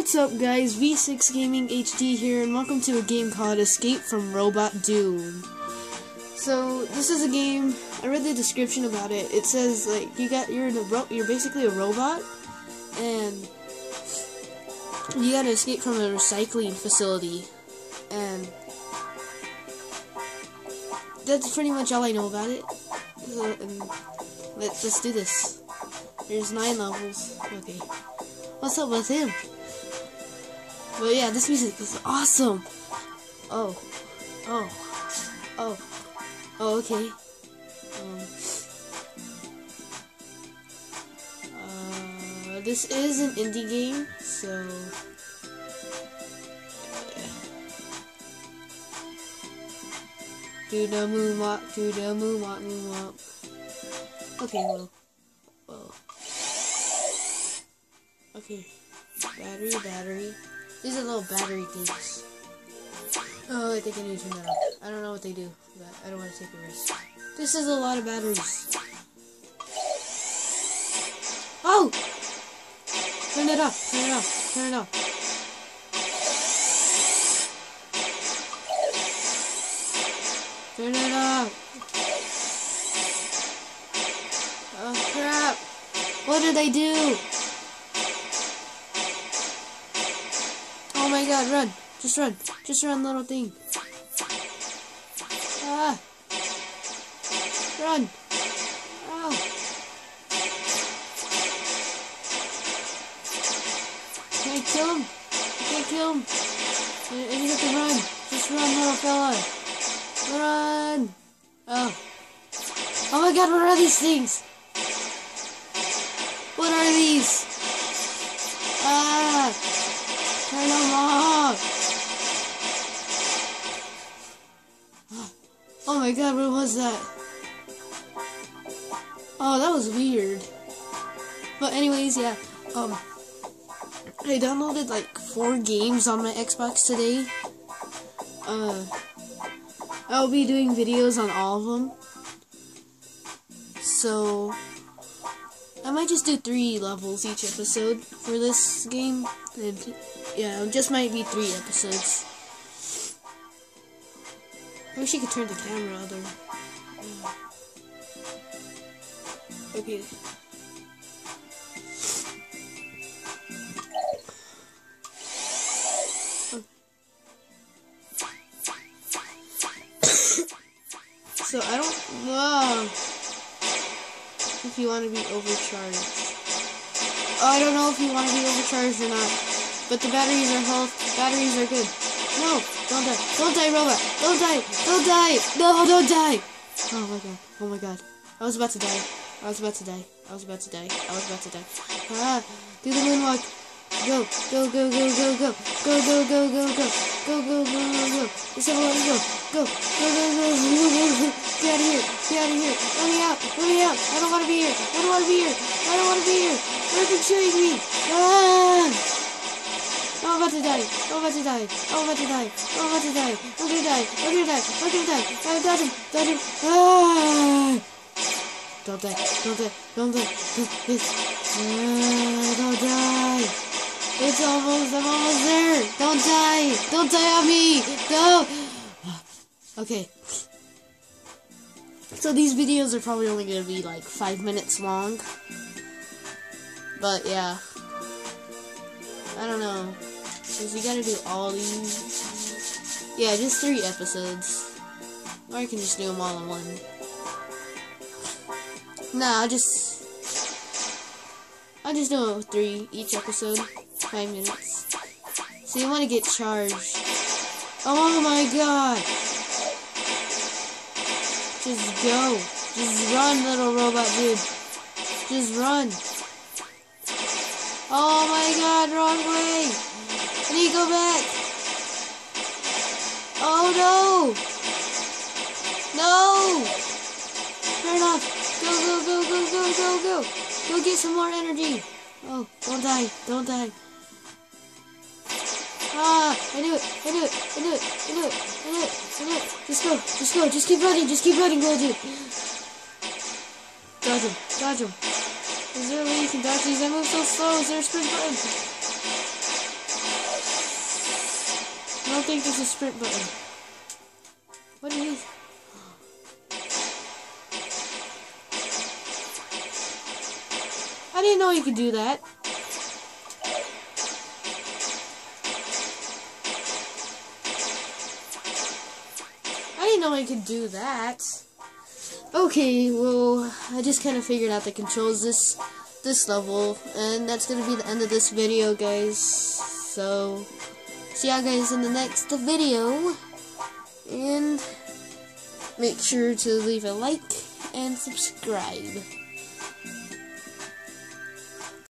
What's up guys, V6 Gaming HD here and welcome to a game called Escape from Robot Doom. So, this is a game, I read the description about it. It says like you got you're a you're basically a robot and you got to escape from a recycling facility and that's pretty much all I know about it. So, let's, let's do this. There's nine levels. Okay. What's up with him? But yeah, this music is awesome. Oh, oh, oh, oh. Okay. Um, uh, this is an indie game, so. Do the moonwalk, do the moonwalk, moonwalk. Okay, well, well. Okay, battery, battery. These are little battery things. Oh, I think I need to turn that off. I don't know what they do, but I don't want to take a risk. This is a lot of batteries. Oh! Turn it off, turn it off, turn it off. Turn it off. Oh crap. What did I do? My god, run! Just run! Just run, little thing! Ah! Run! Oh! Can I kill him? I can't kill him! I, I have to run! Just run, little fella! Run! Oh. Oh my god, what are these things? What are these? God, what was that? Oh, that was weird. But anyways, yeah. Um, I downloaded like four games on my Xbox today. Uh, I'll be doing videos on all of them. So, I might just do three levels each episode for this game. And yeah, it just might be three episodes. I wish you could turn the camera other. Yeah. Okay. so I don't know if you want to be overcharged. Oh, I don't know if you want to be overcharged or not. But the batteries are health. Batteries are good. No, don't die. Don't die, robot. Don't die. Don't die. No, don't die. Oh my god. Oh my god. I was about to die. I was about to die. I was about to die. I was about to die. Ah, do the moonwalk. Go, go, go, go, go, go. Go, go, go, go, go. Go, go, go, go, go. Let me go. Go, go, go, go, go, go, go. Get out of here. Get out of here. Let me out. Let me out. I don't want to be here. I don't want to be here. I don't want to be here. It shooting me? Ah! I'm about to die. I'm about to die. I'm about to die. I'm about to die. I'm gonna die. I'm gonna die. I'm gonna die. I'm. Dodge him. Ah! Don't die. Don't die. Don't die. Don't, ah, don't die. It's almost, I'm almost there. Don't die. Don't die on me. Don't. Okay. So these videos are probably only going to be like five minutes long. But yeah. I don't know. Because you gotta do all these. Yeah, just three episodes. Or I can just do them all in one. Nah, I'll just. I'll just do three each episode. Five minutes. So you want to get charged. Oh my god! Just go. Just run, little robot dude. Just run. Oh my god, wrong way! Need to go back! Oh no! No! Turn off! Go, go, go, go, go, go, go! Go get some more energy! Oh, don't die, don't die. Ah, I knew it, I knew it, I knew it, I knew it, I knew it, I knew it. Just go, just go, just keep running, just keep running, Golden. Dodge him, dodge him. Is there a way you can dodge these? I move so slow. Is there a sprint button? Don't think there's a sprint button. What is? I didn't know you could do that. I didn't know I could do that. Okay, well, I just kind of figured out the controls this this level, and that's gonna be the end of this video, guys. So, see y'all guys in the next video, and make sure to leave a like and subscribe.